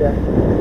对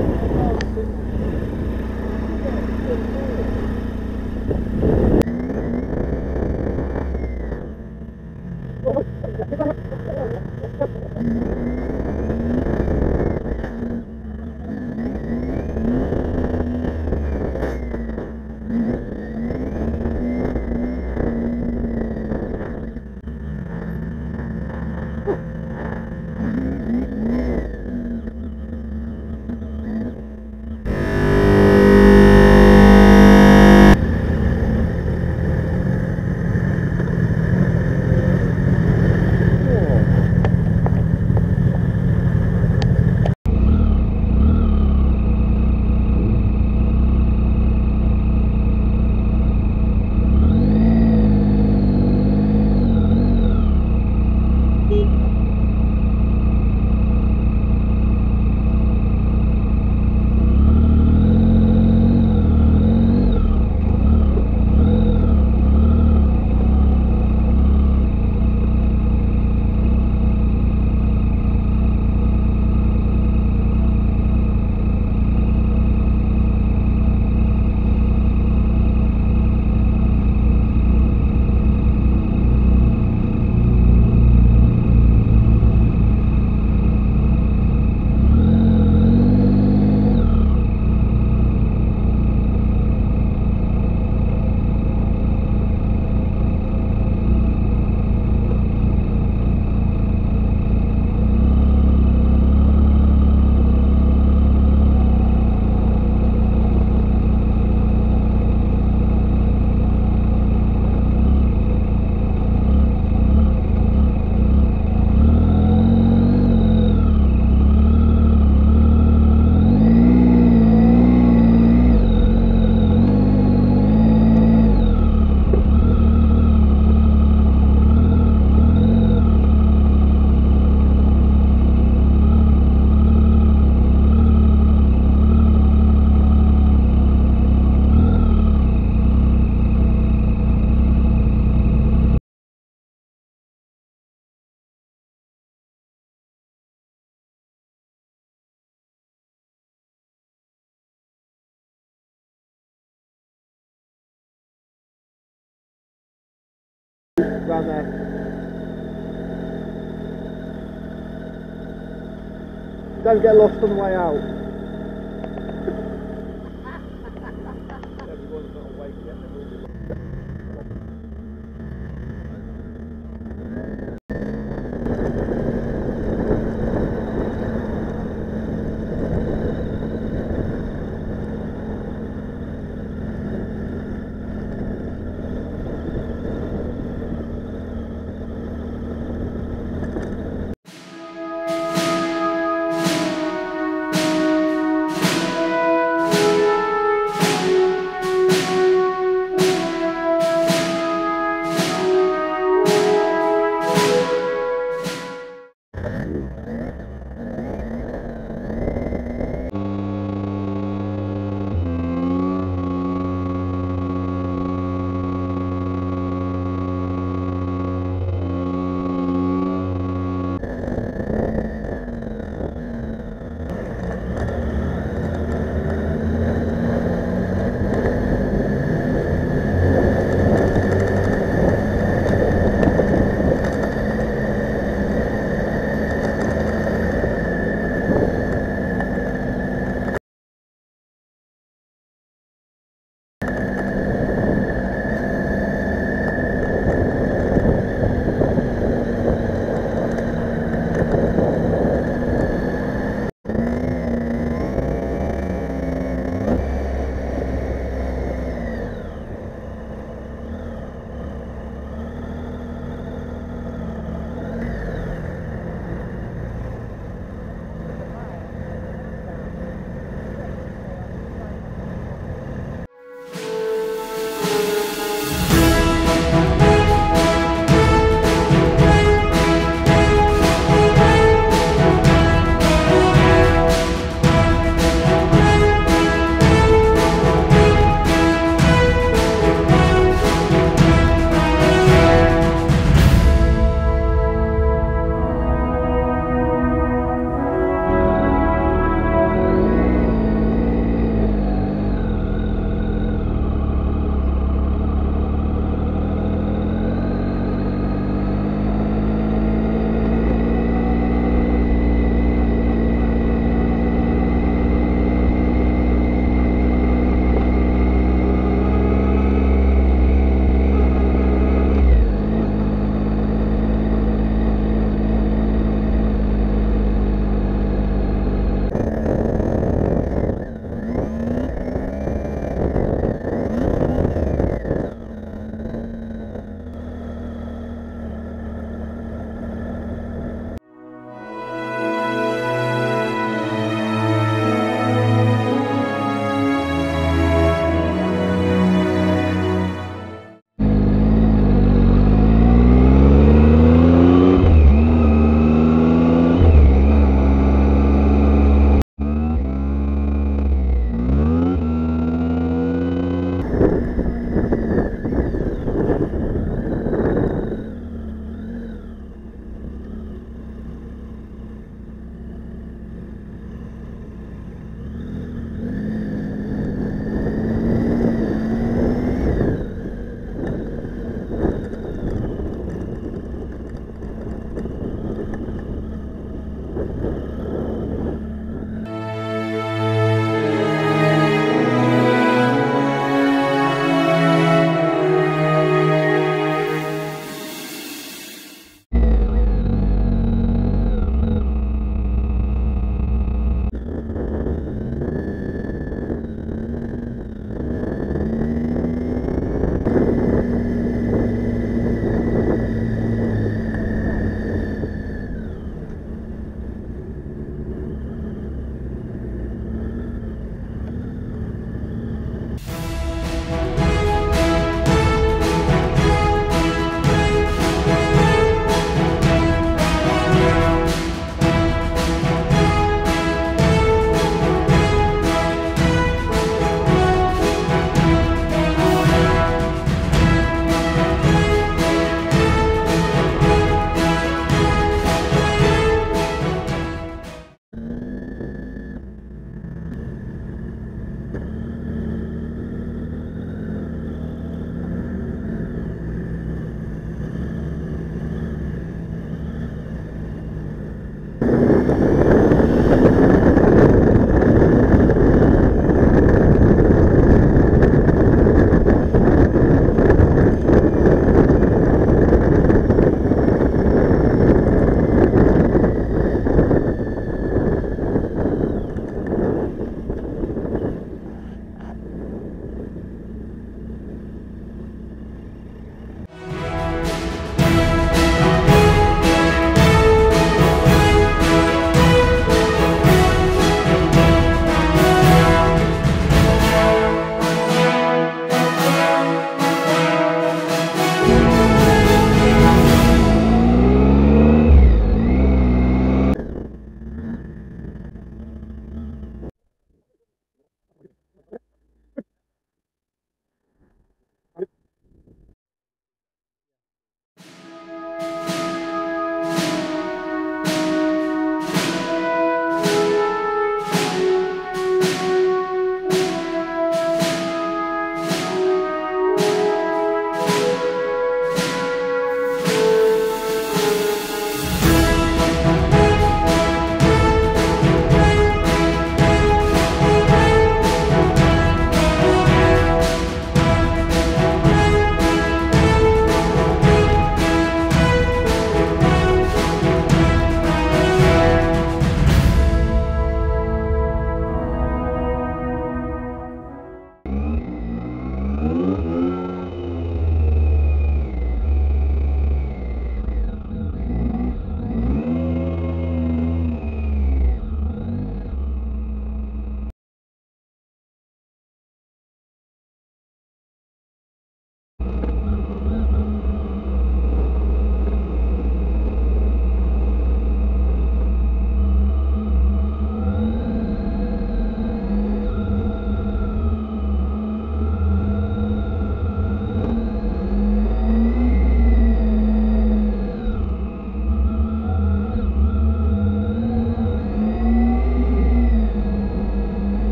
Don't get lost on the way out.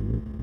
Mm-hmm.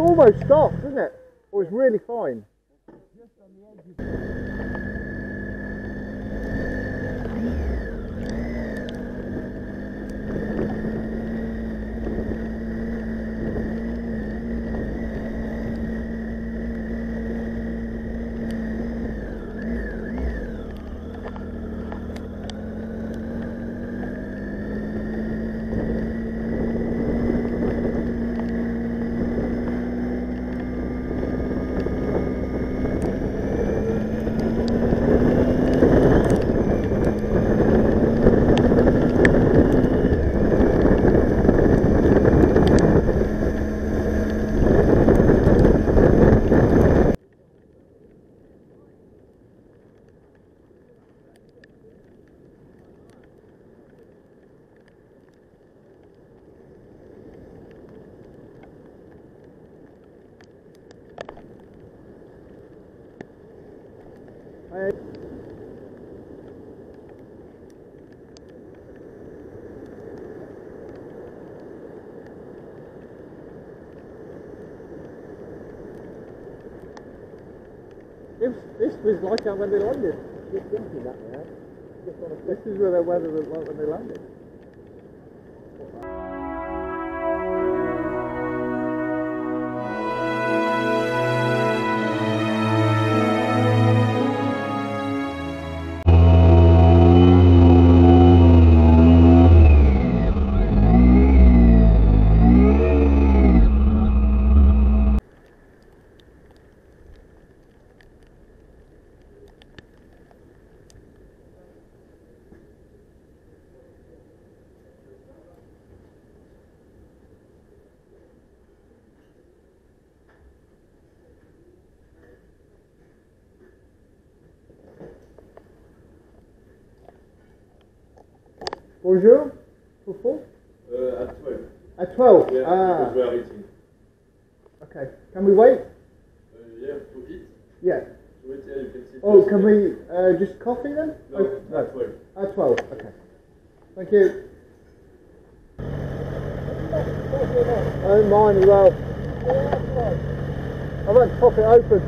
Almost stopped, isn't it? Or it's really fine. Uh, This, this was like how when they landed. Just that. This is where the weather when they landed. Bonjour. Fufu? Uh, at 12. At 12? Yeah, ah, because we are eating. okay. Can we wait? Uh, yeah, to eat. Yeah. To eat, yeah, you can sit. Oh, can we uh, just coffee then? No, Oh, at 12. At 12, okay. Thank you. I don't mind as well. I've had to pop it open.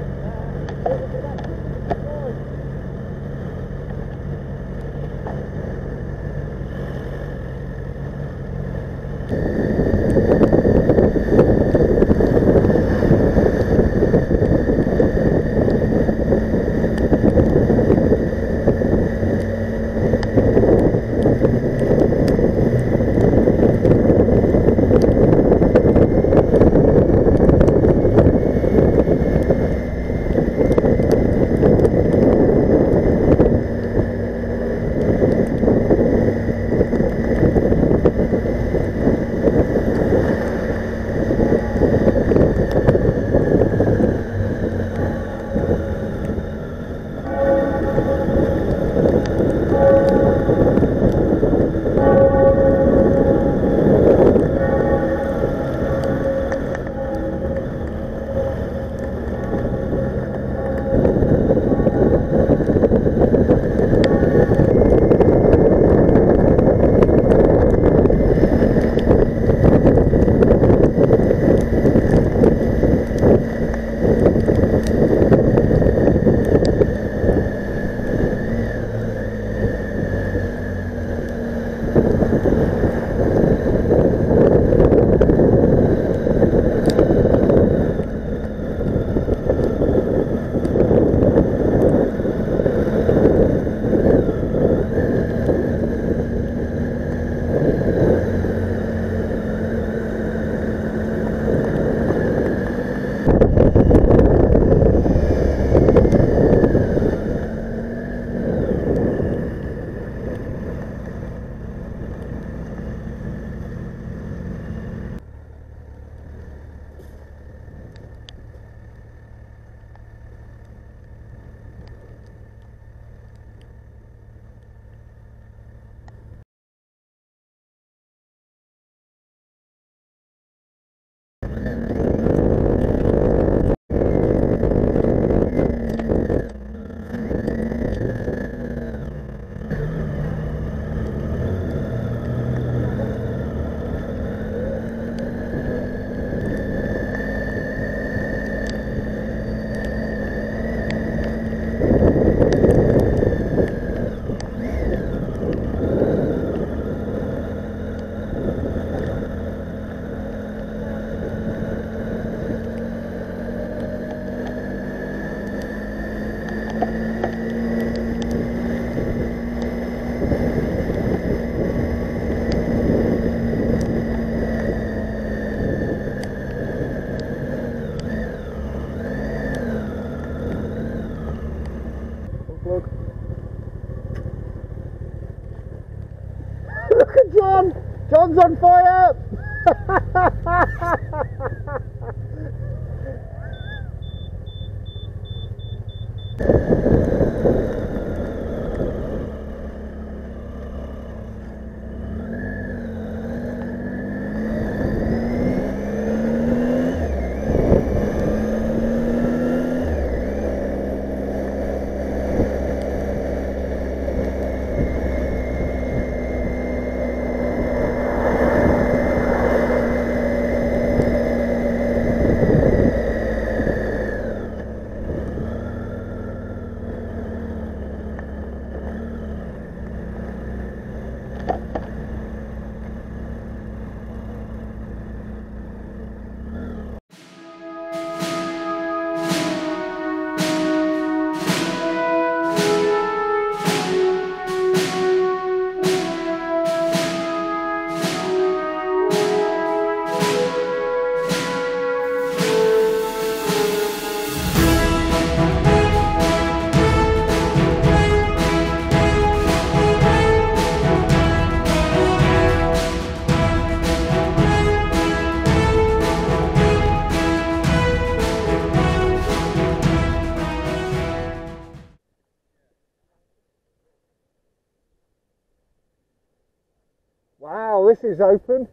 Is open.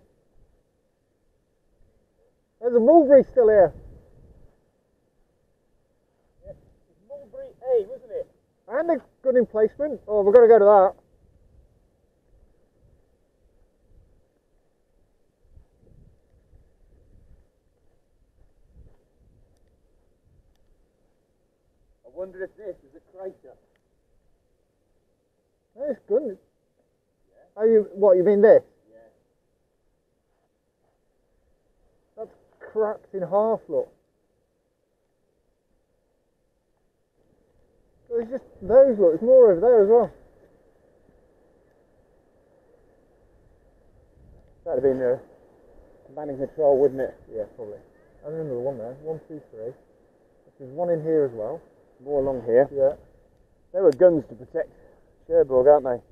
There's a mulberry still here. Mulberry A, wasn't it? And a good emplacement. Oh, we're going to go to that. I wonder if this is a crater. That's good. Oh, you, what, you mean this? Yeah. That's cracked in half, look. There's just those, look. There's more over there as well. That'd have been uh, a commanding control, wouldn't it? Yeah, probably. And another one there. One, two, three. There's one in here as well. More along here. Yeah. There were guns to protect Cherbourg, aren't they?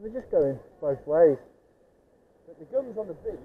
They're just going both ways. But the guns on the beach.